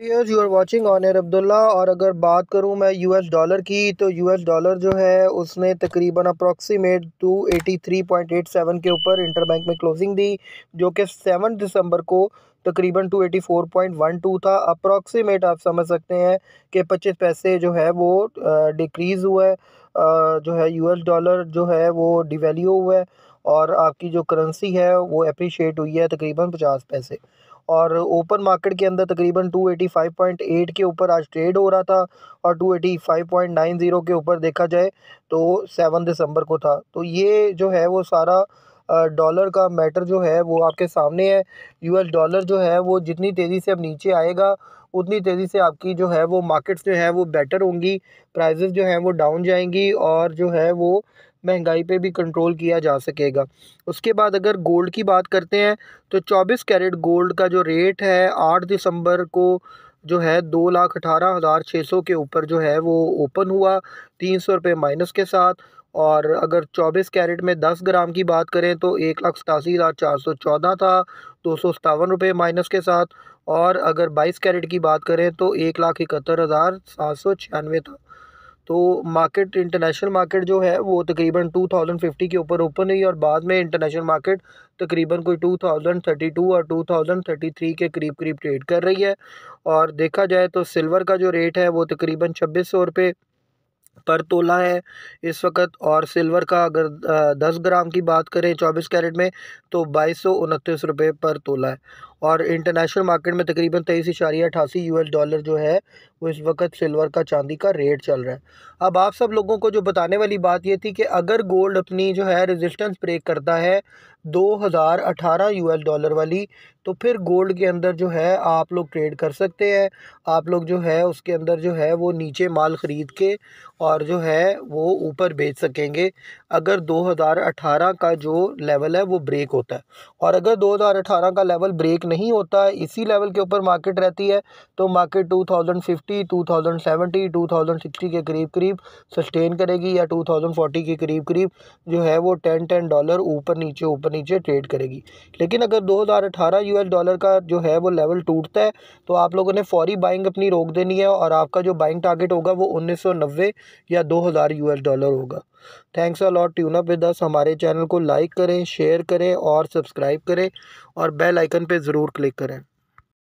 Yes you are watching ऑनर अब्दुल्ला और अगर बात करूँ मैं यूएस डॉलर की तो यूएस डॉलर जो है, उसने तकरीबन अप्रॉक्सीमेट 283.87 के ऊपर इंटर बैंक में क्लोजिंग दी, जो कि 7 दिसंबर को तकरीबन 284.12 था। अप्रॉक्सीमेट आप समझ सकते हैं कि 25 पैसे जो है, वो डिक्रीज़ हुआ है। जो है यूएस डॉलर जो है, वो डिवेल्यू हुआ है और आपकी जो करेंसी है, वो अप्रिशिएट हुई है तकरीबन पचास पैसे। और ओपन मार्केट के अंदर तकरीबन 285.8 के ऊपर आज ट्रेड हो रहा था और 285.90 के ऊपर देखा जाए तो सेवन दिसंबर को था। तो ये जो है वो सारा डॉलर का मैटर जो है वो आपके सामने है। यूएस डॉलर जो है वो जितनी तेज़ी से अब नीचे आएगा, उतनी तेज़ी से आपकी जो है वो मार्केट्स जो है वो बेटर होंगी प्राइजेस जो हैं वो डाउन जाएँगी और जो है वो महँगाई पे भी कंट्रोल किया जा सकेगा। उसके बाद अगर गोल्ड की बात करते हैं तो 24 कैरेट गोल्ड का जो रेट है 8 दिसंबर को जो है दो लाख अठारह हज़ार छः सौ के ऊपर जो है वो ओपन हुआ, तीन सौ रुपये माइनस के साथ। और अगर 24 कैरेट में 10 ग्राम की बात करें तो एक लाख सतासी हज़ार चार सौ चौदह था, दो सौ सतावन रुपये माइनस के साथ। और अगर 22 कैरेट की बात करें तो एक लाख इकहत्तर हज़ार सात सौ छियानवे था। तो मार्केट, इंटरनेशनल मार्केट जो है वो तकरीबन 2050 के ऊपर ओपन हुई और बाद में इंटरनेशनल मार्केट तकरीबन कोई 2032 और 2033 के करीब करीब ट्रेड कर रही है। और देखा जाए तो सिल्वर का जो रेट है वो तकरीबन छब्बीस सौ रुपये पर तोला है। इस वक्त और सिल्वर का अगर दस ग्राम की बात करें चौबीस कैरेट में तो बाईस सौ उनतीस रुपये पर तोला है। और इंटरनेशनल मार्केट में तकरीबन तेईस इशारिया अठासी यू एस डॉलर जो है, वो इस वक्त सिल्वर का चांदी का रेट चल रहा है। अब आप सब लोगों को जो बताने वाली बात ये थी कि अगर गोल्ड अपनी जो है रेजिस्टेंस ब्रेक करता है 2018 यूएस डॉलर वाली तो फिर गोल्ड के अंदर जो है आप लोग ट्रेड कर सकते हैं। आप लोग जो है उसके अंदर जो है वो नीचे माल ख़रीद के और जो है वो ऊपर बेच सकेंगे। अगर 2018 का जो लेवल है, वो ब्रेक होता है। और अगर 2018 का लेवल ब्रेक नहीं होता है इसी लेवल के ऊपर मार्केट रहती है तो मार्केट 2050 2070 2060 के करीब करीब सस्टेन करेगी या 2040 के करीब करीब जो है, वो टेन टेन डॉलर ऊपर नीचे ऊपर नीचे ट्रेड करेगी। लेकिन अगर 2018 यूएस डॉलर का जो है, वो लेवल टूटता है तो आप लोगों ने फौरी बाइंग अपनी रोक देनी है और आपका जो बाइंग टारगेट होगा, वो उन्नीस सौ नब्बे या दो हज़ार डॉलर होगा। Thanks a lot tune up with हमारे चैनल को लाइक करें शेयर करें और सब्सक्राइब करें और बेल आइकन पे ज़रूर क्लिक करें।